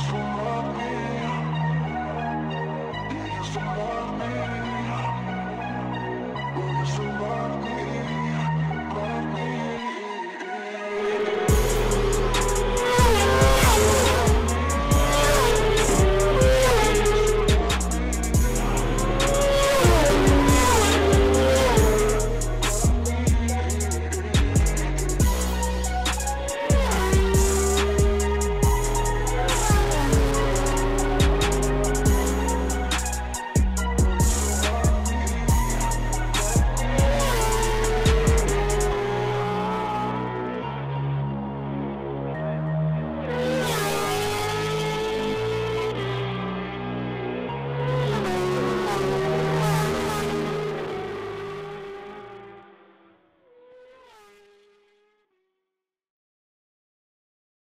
Transform.